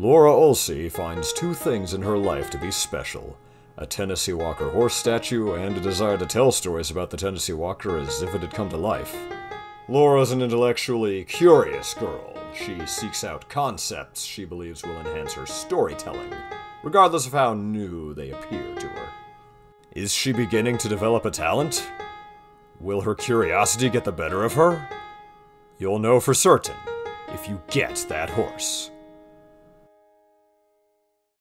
Laura Olsea finds two things in her life to be special a Tennessee Walker horse statue and a desire to tell stories about the Tennessee Walker as if it had come to life. Laura's an intellectually curious girl. She seeks out concepts she believes will enhance her storytelling, regardless of how new they appear to her. Is she beginning to develop a talent? Will her curiosity get the better of her? You'll know for certain if you get that horse.